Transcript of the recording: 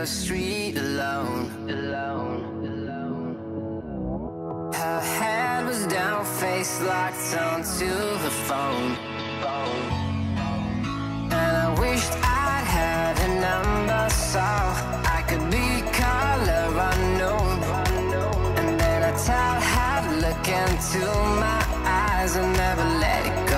the street alone. alone, alone. Her head was down, face locked onto the phone. And I wished I had a number so I could be color unknown. And then I tell her, look into my eyes and never let it go.